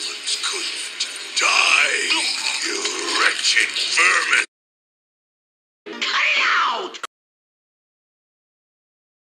humans could die, you wretched vermin!